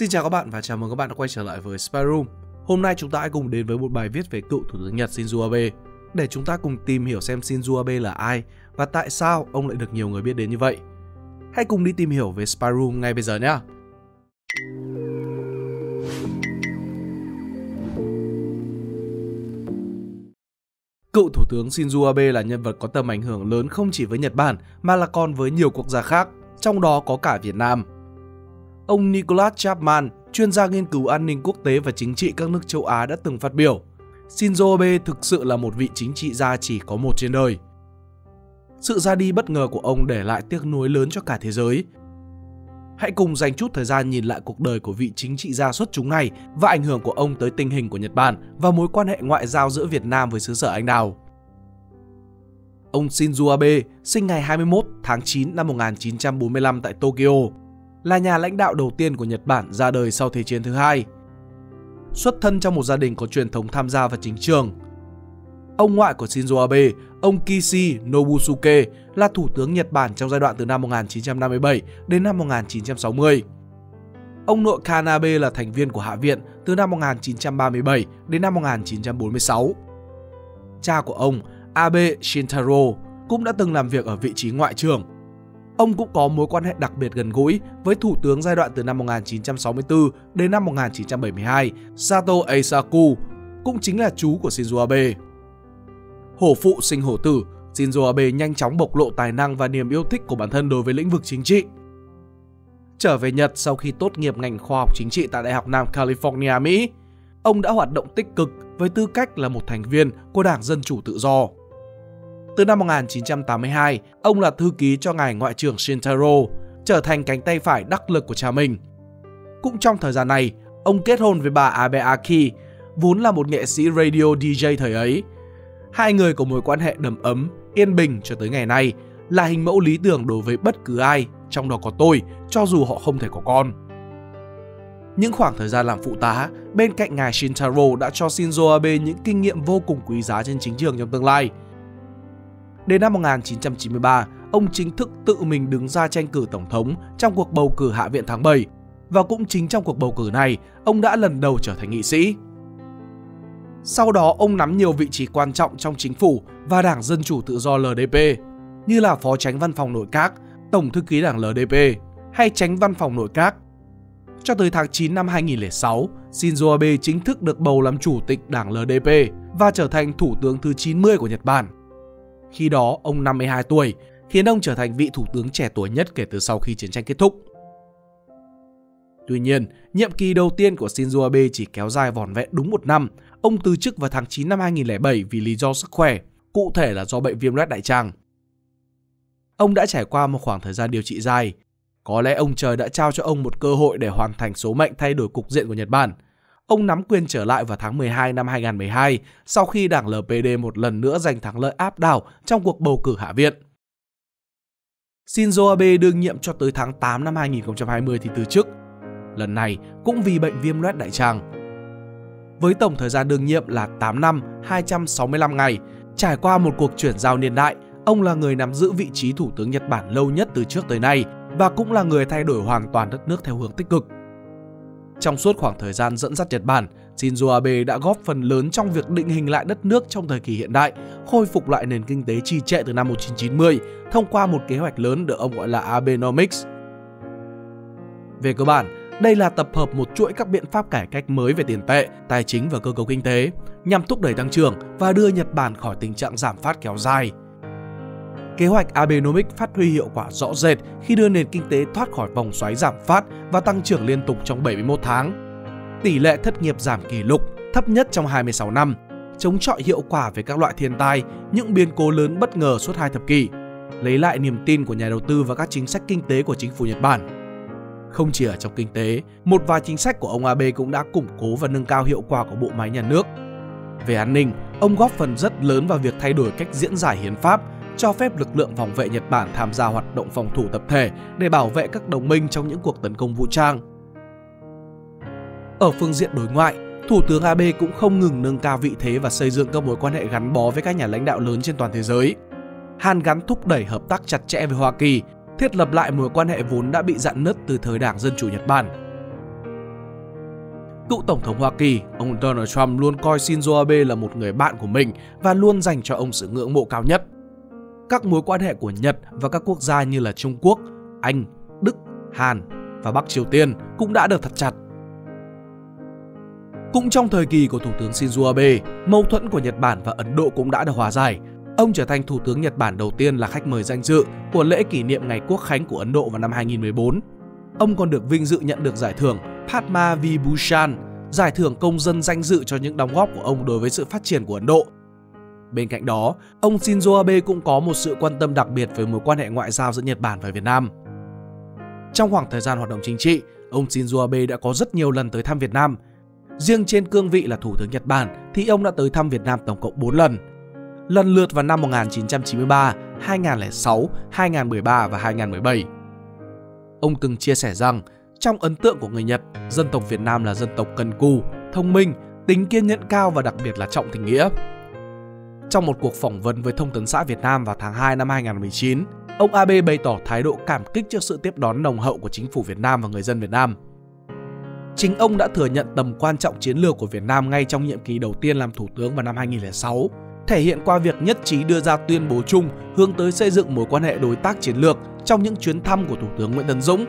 Xin chào các bạn và chào mừng các bạn đã quay trở lại với Spy Room. Hôm nay chúng ta hãy cùng đến với một bài viết về cựu Thủ tướng Nhật Shinzo Abe để chúng ta cùng tìm hiểu xem Shinzo Abe là ai và tại sao ông lại được nhiều người biết đến như vậy. Hãy cùng đi tìm hiểu về Spy Room ngay bây giờ nhé. Cựu Thủ tướng Shinzo Abe là nhân vật có tầm ảnh hưởng lớn không chỉ với Nhật Bản mà là còn với nhiều quốc gia khác, trong đó có cả Việt Nam. Ông Nicholas Chapman, chuyên gia nghiên cứu an ninh quốc tế và chính trị các nước châu Á đã từng phát biểu Shinzo Abe thực sự là một vị chính trị gia chỉ có một trên đời. Sự ra đi bất ngờ của ông để lại tiếc nuối lớn cho cả thế giới. Hãy cùng dành chút thời gian nhìn lại cuộc đời của vị chính trị gia xuất chúng này và ảnh hưởng của ông tới tình hình của Nhật Bản và mối quan hệ ngoại giao giữa Việt Nam với xứ sở Anh Đào. Ông Shinzo Abe sinh ngày 21 tháng 9 năm 1945 tại Tokyo, là nhà lãnh đạo đầu tiên của Nhật Bản ra đời sau Thế chiến thứ hai. Xuất thân trong một gia đình có truyền thống tham gia vào chính trường. Ông ngoại của Shinzo Abe, ông Kishi Nobusuke, là thủ tướng Nhật Bản trong giai đoạn từ năm 1957 đến năm 1960. Ông nội Kanabe là thành viên của Hạ viện từ năm 1937 đến năm 1946. Cha của ông, Abe Shintaro, cũng đã từng làm việc ở vị trí ngoại trưởng Ông cũng có mối quan hệ đặc biệt gần gũi với thủ tướng giai đoạn từ năm 1964 đến năm 1972, Sato Eisaku, cũng chính là chú của Shinzo Abe. Hổ phụ sinh hổ tử, Shinzo Abe nhanh chóng bộc lộ tài năng và niềm yêu thích của bản thân đối với lĩnh vực chính trị. Trở về Nhật sau khi tốt nghiệp ngành khoa học chính trị tại Đại học Nam California, Mỹ, ông đã hoạt động tích cực với tư cách là một thành viên của Đảng Dân Chủ Tự Do. Từ năm 1982, ông là thư ký cho ngài ngoại trưởng Shintaro, trở thành cánh tay phải đắc lực của cha mình. Cũng trong thời gian này, ông kết hôn với bà Abe Aki, vốn là một nghệ sĩ radio DJ thời ấy. Hai người có mối quan hệ đầm ấm, yên bình cho tới ngày nay, là hình mẫu lý tưởng đối với bất cứ ai, trong đó có tôi, cho dù họ không thể có con. Những khoảng thời gian làm phụ tá, bên cạnh ngài Shintaro đã cho Shinzo Abe những kinh nghiệm vô cùng quý giá trên chính trường trong tương lai – Đến năm 1993, ông chính thức tự mình đứng ra tranh cử tổng thống trong cuộc bầu cử Hạ viện tháng 7 và cũng chính trong cuộc bầu cử này, ông đã lần đầu trở thành nghị sĩ. Sau đó, ông nắm nhiều vị trí quan trọng trong chính phủ và Đảng Dân Chủ Tự do LDP, như là Phó Tránh Văn phòng Nội các, Tổng Thư ký Đảng LDP hay Tránh Văn phòng Nội các. Cho tới tháng 9 năm 2006, Shinzo Abe chính thức được bầu làm chủ tịch Đảng LDP và trở thành Thủ tướng thứ 90 của Nhật Bản. Khi đó, ông 52 tuổi, khiến ông trở thành vị thủ tướng trẻ tuổi nhất kể từ sau khi chiến tranh kết thúc. Tuy nhiên, nhiệm kỳ đầu tiên của Shinzo Abe chỉ kéo dài vỏn vẹn đúng một năm. Ông từ chức vào tháng 9 năm 2007 vì lý do sức khỏe, cụ thể là do bệnh viêm loét đại tràng. Ông đã trải qua một khoảng thời gian điều trị dài. Có lẽ ông trời đã trao cho ông một cơ hội để hoàn thành số mệnh thay đổi cục diện của Nhật Bản – Ông nắm quyền trở lại vào tháng 12 năm 2012 sau khi đảng LPD một lần nữa giành thắng lợi áp đảo trong cuộc bầu cử Hạ viện. Shinzo Abe đương nhiệm cho tới tháng 8 năm 2020 thì từ chức. Lần này cũng vì bệnh viêm loét đại tràng. Với tổng thời gian đương nhiệm là 8 năm 265 ngày, trải qua một cuộc chuyển giao niên đại, ông là người nắm giữ vị trí thủ tướng Nhật Bản lâu nhất từ trước tới nay và cũng là người thay đổi hoàn toàn đất nước theo hướng tích cực. Trong suốt khoảng thời gian dẫn dắt Nhật Bản, Shinzo Abe đã góp phần lớn trong việc định hình lại đất nước trong thời kỳ hiện đại, khôi phục lại nền kinh tế trì trệ từ năm 1990 thông qua một kế hoạch lớn được ông gọi là Abenomics. Về cơ bản, đây là tập hợp một chuỗi các biện pháp cải cách mới về tiền tệ, tài chính và cơ cấu kinh tế, nhằm thúc đẩy tăng trưởng và đưa Nhật Bản khỏi tình trạng giảm phát kéo dài. Kế hoạch Abenomics phát huy hiệu quả rõ rệt khi đưa nền kinh tế thoát khỏi vòng xoáy giảm phát và tăng trưởng liên tục trong 71 tháng. Tỷ lệ thất nghiệp giảm kỷ lục, thấp nhất trong 26 năm, chống chọi hiệu quả với các loại thiên tai, những biến cố lớn bất ngờ suốt hai thập kỷ, lấy lại niềm tin của nhà đầu tư và các chính sách kinh tế của chính phủ Nhật Bản. Không chỉ ở trong kinh tế, một vài chính sách của ông Abe cũng đã củng cố và nâng cao hiệu quả của bộ máy nhà nước. Về an ninh, ông góp phần rất lớn vào việc thay đổi cách diễn giải hiến pháp, cho phép lực lượng phòng vệ Nhật Bản tham gia hoạt động phòng thủ tập thể để bảo vệ các đồng minh trong những cuộc tấn công vũ trang. Ở phương diện đối ngoại, Thủ tướng Abe cũng không ngừng nâng cao vị thế và xây dựng các mối quan hệ gắn bó với các nhà lãnh đạo lớn trên toàn thế giới. Hàn gắn thúc đẩy hợp tác chặt chẽ với Hoa Kỳ, thiết lập lại mối quan hệ vốn đã bị dạn nứt từ thời Đảng Dân Chủ Nhật Bản. Cựu Tổng thống Hoa Kỳ, ông Donald Trump luôn coi Shinzo Abe là một người bạn của mình và luôn dành cho ông sự ngưỡng mộ cao nhất. Các mối quan hệ của Nhật và các quốc gia như là Trung Quốc, Anh, Đức, Hàn và Bắc Triều Tiên cũng đã được thật chặt. Cũng trong thời kỳ của Thủ tướng Shinzo Abe, mâu thuẫn của Nhật Bản và Ấn Độ cũng đã được hòa giải. Ông trở thành Thủ tướng Nhật Bản đầu tiên là khách mời danh dự của lễ kỷ niệm Ngày Quốc khánh của Ấn Độ vào năm 2014. Ông còn được vinh dự nhận được giải thưởng Padma Vibhushan, giải thưởng công dân danh dự cho những đóng góp của ông đối với sự phát triển của Ấn Độ. Bên cạnh đó, ông Shinzo Abe cũng có một sự quan tâm đặc biệt với mối quan hệ ngoại giao giữa Nhật Bản và Việt Nam. Trong khoảng thời gian hoạt động chính trị, ông Shinzo Abe đã có rất nhiều lần tới thăm Việt Nam. Riêng trên cương vị là Thủ tướng Nhật Bản thì ông đã tới thăm Việt Nam tổng cộng 4 lần. Lần lượt vào năm 1993, 2006, 2013 và 2017. Ông từng chia sẻ rằng trong ấn tượng của người Nhật, dân tộc Việt Nam là dân tộc cần cù, thông minh, tính kiên nhẫn cao và đặc biệt là trọng tình nghĩa. Trong một cuộc phỏng vấn với Thông tấn xã Việt Nam vào tháng 2 năm 2019, ông Abe bày tỏ thái độ cảm kích trước sự tiếp đón nồng hậu của chính phủ Việt Nam và người dân Việt Nam. Chính ông đã thừa nhận tầm quan trọng chiến lược của Việt Nam ngay trong nhiệm kỳ đầu tiên làm thủ tướng vào năm 2006, thể hiện qua việc nhất trí đưa ra tuyên bố chung hướng tới xây dựng mối quan hệ đối tác chiến lược trong những chuyến thăm của Thủ tướng Nguyễn Tấn Dũng.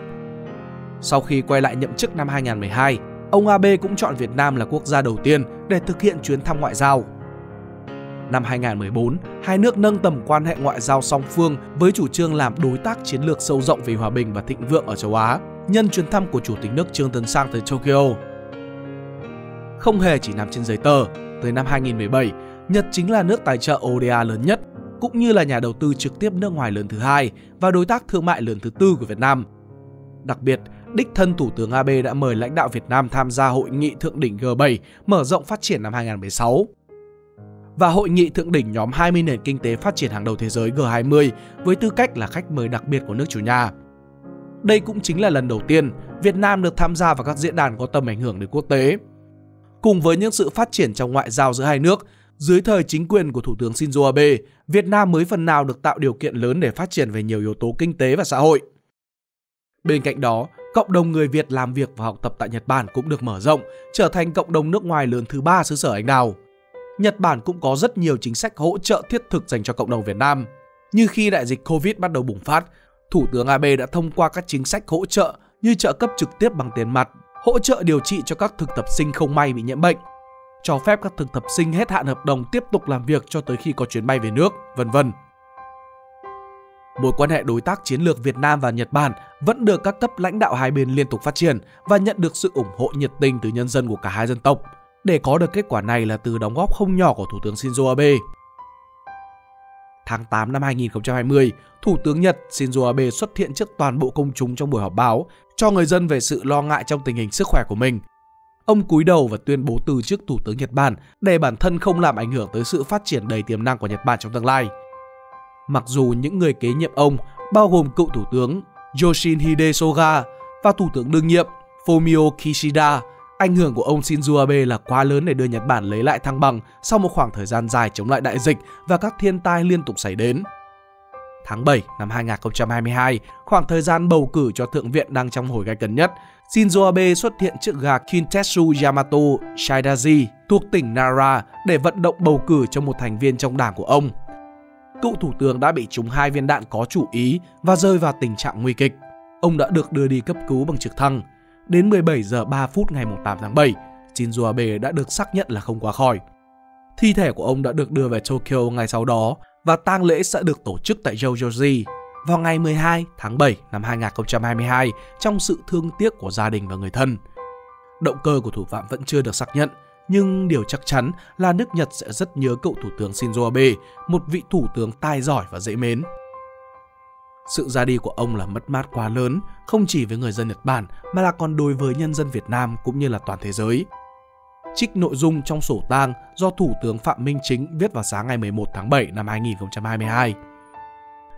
Sau khi quay lại nhậm chức năm 2012, ông Abe cũng chọn Việt Nam là quốc gia đầu tiên để thực hiện chuyến thăm ngoại giao. Năm 2014, hai nước nâng tầm quan hệ ngoại giao song phương với chủ trương làm đối tác chiến lược sâu rộng về hòa bình và thịnh vượng ở châu Á, nhân chuyến thăm của Chủ tịch nước Trương Tấn Sang tới Tokyo. Không hề chỉ nằm trên giấy tờ, tới năm 2017, Nhật chính là nước tài trợ ODA lớn nhất, cũng như là nhà đầu tư trực tiếp nước ngoài lớn thứ hai và đối tác thương mại lớn thứ tư của Việt Nam. Đặc biệt, đích thân Thủ tướng Abe đã mời lãnh đạo Việt Nam tham gia hội nghị thượng đỉnh G7 mở rộng phát triển năm 2016 và hội nghị thượng đỉnh nhóm 20 nền kinh tế phát triển hàng đầu thế giới G20 với tư cách là khách mời đặc biệt của nước chủ nhà. Đây cũng chính là lần đầu tiên Việt Nam được tham gia vào các diễn đàn có tầm ảnh hưởng đến quốc tế. Cùng với những sự phát triển trong ngoại giao giữa hai nước, dưới thời chính quyền của Thủ tướng Shinzo Abe, Việt Nam mới phần nào được tạo điều kiện lớn để phát triển về nhiều yếu tố kinh tế và xã hội. Bên cạnh đó, cộng đồng người Việt làm việc và học tập tại Nhật Bản cũng được mở rộng, trở thành cộng đồng nước ngoài lớn thứ ba xứ sở anh đào. Nhật Bản cũng có rất nhiều chính sách hỗ trợ thiết thực dành cho cộng đồng Việt Nam. Như khi đại dịch Covid bắt đầu bùng phát, Thủ tướng Abe đã thông qua các chính sách hỗ trợ như trợ cấp trực tiếp bằng tiền mặt, hỗ trợ điều trị cho các thực tập sinh không may bị nhiễm bệnh, cho phép các thực tập sinh hết hạn hợp đồng tiếp tục làm việc cho tới khi có chuyến bay về nước, vân vân. Mối quan hệ đối tác chiến lược Việt Nam và Nhật Bản vẫn được các cấp lãnh đạo hai bên liên tục phát triển và nhận được sự ủng hộ nhiệt tình từ nhân dân của cả hai dân tộc. Để có được kết quả này là từ đóng góp không nhỏ của Thủ tướng Shinzo Abe. Tháng 8 năm 2020, Thủ tướng Nhật Shinzo Abe xuất hiện trước toàn bộ công chúng trong buổi họp báo cho người dân về sự lo ngại trong tình hình sức khỏe của mình. Ông cúi đầu và tuyên bố từ chức Thủ tướng Nhật Bản để bản thân không làm ảnh hưởng tới sự phát triển đầy tiềm năng của Nhật Bản trong tương lai. Mặc dù những người kế nhiệm ông bao gồm cựu Thủ tướng Yoshihide Soga và Thủ tướng đương nhiệm Fumio Kishida Ảnh hưởng của ông Shinzo Abe là quá lớn để đưa Nhật Bản lấy lại thăng bằng sau một khoảng thời gian dài chống lại đại dịch và các thiên tai liên tục xảy đến. Tháng 7 năm 2022, khoảng thời gian bầu cử cho Thượng viện đang trong hồi gai cấn nhất, Shinzo Abe xuất hiện trước gà Kintetsu Yamato Shidaji thuộc tỉnh Nara để vận động bầu cử cho một thành viên trong đảng của ông. Cựu thủ tướng đã bị trúng hai viên đạn có chủ ý và rơi vào tình trạng nguy kịch. Ông đã được đưa đi cấp cứu bằng trực thăng. Đến 17 giờ 3 phút ngày 8 tháng 7, Shinzo Abe đã được xác nhận là không qua khỏi. Thi thể của ông đã được đưa về Tokyo ngày sau đó và tang lễ sẽ được tổ chức tại Yoyoji vào ngày 12 tháng 7 năm 2022 trong sự thương tiếc của gia đình và người thân. Động cơ của thủ phạm vẫn chưa được xác nhận, nhưng điều chắc chắn là nước Nhật sẽ rất nhớ cựu thủ tướng Shinzo Abe, một vị thủ tướng tài giỏi và dễ mến. Sự ra đi của ông là mất mát quá lớn, không chỉ với người dân Nhật Bản mà là còn đối với nhân dân Việt Nam cũng như là toàn thế giới. Trích nội dung trong sổ tang do Thủ tướng Phạm Minh Chính viết vào sáng ngày 11 tháng 7 năm 2022.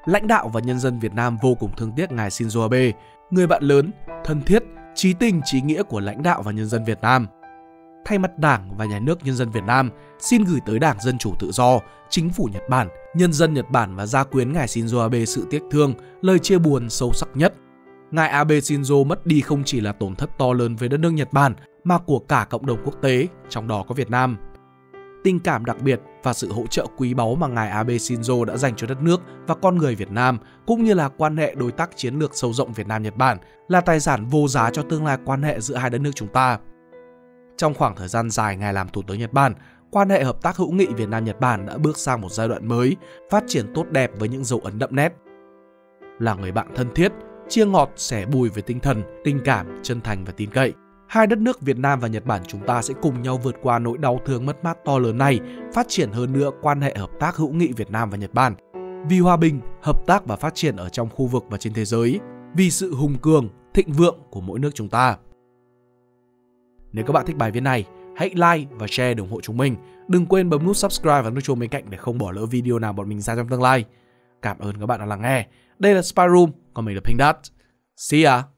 Lãnh đạo và nhân dân Việt Nam vô cùng thương tiếc ngài Shinzo Abe, người bạn lớn, thân thiết, trí tình trí nghĩa của lãnh đạo và nhân dân Việt Nam – thay mặt Đảng và Nhà nước Nhân dân Việt Nam xin gửi tới Đảng Dân Chủ Tự Do, Chính phủ Nhật Bản, nhân dân Nhật Bản và gia quyến ngài Shinzo Abe sự tiếc thương, lời chia buồn sâu sắc nhất. ngài Abe Shinzo mất đi không chỉ là tổn thất to lớn với đất nước Nhật Bản mà của cả cộng đồng quốc tế, trong đó có Việt Nam. Tình cảm đặc biệt và sự hỗ trợ quý báu mà ngài Abe Shinzo đã dành cho đất nước và con người Việt Nam, cũng như là quan hệ đối tác chiến lược sâu rộng Việt Nam Nhật Bản là tài sản vô giá cho tương lai quan hệ giữa hai đất nước chúng ta. Trong khoảng thời gian dài ngài làm thủ tướng Nhật Bản, quan hệ hợp tác hữu nghị Việt Nam Nhật Bản đã bước sang một giai đoạn mới, phát triển tốt đẹp với những dấu ấn đậm nét. Là người bạn thân thiết, chia ngọt sẻ bùi với tinh thần, tình cảm, chân thành và tin cậy. Hai đất nước Việt Nam và Nhật Bản chúng ta sẽ cùng nhau vượt qua nỗi đau thương mất mát to lớn này, phát triển hơn nữa quan hệ hợp tác hữu nghị Việt Nam và Nhật Bản. Vì hòa bình, hợp tác và phát triển ở trong khu vực và trên thế giới, vì sự hùng cường, thịnh vượng của mỗi nước chúng ta. Nếu các bạn thích bài viết này, hãy like và share để ủng hộ chúng mình. Đừng quên bấm nút subscribe và nút chuông bên cạnh để không bỏ lỡ video nào bọn mình ra trong tương lai. Cảm ơn các bạn đã lắng nghe. Đây là Spy Room, còn mình là Pink Dot. See ya!